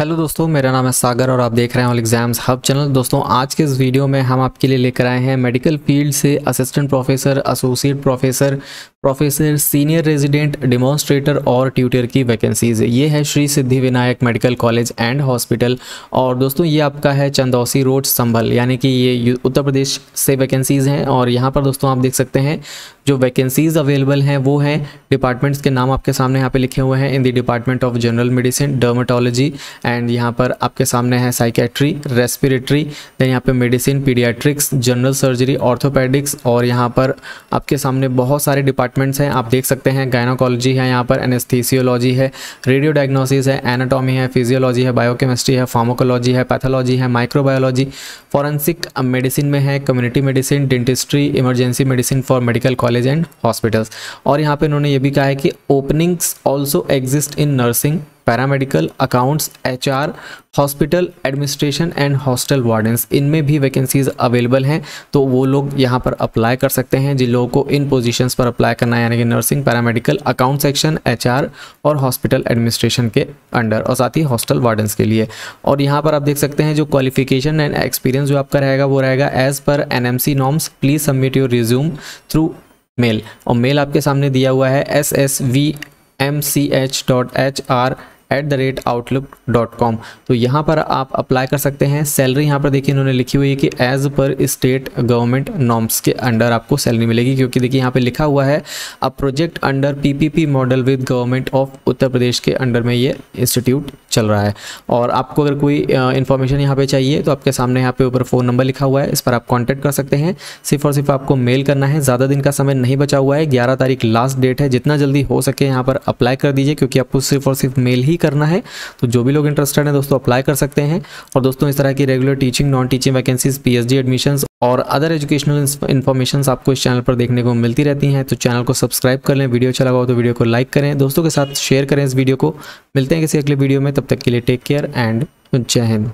Hello दोस्तों, मेरा नाम है सागर और आप देख रहे हैं ऑल एग्ज़ाम्स हब चैनल दोस्तों, आज के इस वीडियो में हम आपके लिए लेकर आए हैं मेडिकल फ़ील्ड से assistant professor associate professor professor senior resident demonstrator और ट्यूटर की वैकेंसीज ये है Shri Siddhi Vinayak medical college and hospital और दोस्तों, ये आपका है चंदौसी रोड संभल, यानी कि ये उत्तर प्रदेश से वैकेंसीज़ हैं। और यहाँ पर दोस्तों, आप देख सकते हैं जो वैकेंसीज़ अवेलेबल हैं, वो हैं डिपार्टमेंट्स के नाम आपके सामने यहाँ पे लिखे हुए हैं in the department of general medicine dermatology and यहाँ पर आपके सामने है साइकेट्री रेस्पिरेटरी देन यहाँ पे medicine paediatrics general surgery orthopaedics और यहाँ पर आपके सामने बहुत सारे डिपार्टमेंट्स हैं। आप देख सकते हैं गायनोकोलॉजी है यहाँ पर एनेस्थीसियोलॉजी है रेडियो डायग्नोसिस है एनाटॉमी है फिजियोलॉजी है बायोकेमिस्ट्री है फार्मोकोलॉजी है पैथोलॉजी है माइक्रोबायोलॉजी फॉरेंसिक मेडिसिन में है community medicine dentistry emergency medicine for medical college and hospitals और यहाँ पे उन्होंने ये भी कहा है कि openings also exist in nursing paramedical accounts HR hospital administration and hostel wardens इनमें भी वैकेंसीज अवेलेबल हैं तो वो लोग यहाँ पर अप्लाई कर सकते हैं, जिन लोगों को इन पोजीशंस पर अप्लाई करना है, यानी कि nursing paramedical account section HR और हॉस्पिटल एडमिनिस्ट्रेशन के अंडर और साथ ही हॉस्टल वार्डन्स के लिए। और यहाँ पर आप देख सकते हैं जो क्वालिफिकेशन एंड एक्सपीरियंस जो आपका रहेगा, वो रहेगा as per an norms please submit your resume through mail और मेल आपके सामने दिया हुआ है S S V M C H dot H R at the rate Outlook dot com तो यहाँ पर आप अप्लाई कर सकते हैं। सैलरी यहाँ पर देखिए इन्होंने लिखी हुई है कि as per state government norms के अंडर आपको सैलरी मिलेगी। क्योंकि देखिए यहाँ पे लिखा हुआ है a project under PPP model with government of Uttar Pradesh के अंडर में ये इंस्टीट्यूट चल रहा है। और आपको अगर कोई इन्फॉर्मेशन यहाँ पे चाहिए तो आपके सामने यहाँ पे ऊपर फ़ोन नंबर लिखा हुआ है। इस पर आप कॉन्टैक्ट कर सकते हैं। सिर्फ़ और सिर्फ़ आपको मेल करना है। ज़्यादा दिन का समय नहीं बचा हुआ है। ग्यारह तारीख लास्ट डेट है। जितना जल्दी हो सके यहाँ पर अप्लाई कर दीजिए, क्योंकि आपको सिर्फ़ और सिर्फ़ मेल ही करना है तो जो भी लोग इंटरेस्टेड हैं, दोस्तों अप्लाई कर सकते हैं। और दोस्तों, इस तरह की regular teaching non teaching vacancies PhD admissions और अदर एजुकेशनल इन्फॉर्मेशन आपको इस चैनल पर देखने को मिलती रहती हैं। तो चैनल को सब्सक्राइब कर लें। वीडियो अच्छा लगा हो तो वीडियो को लाइक करें। दोस्तों के साथ शेयर करें इस वीडियो को। मिलते हैं किसी अगले वीडियो में। तब तक के लिए टेक केयर एंड जय हिंद।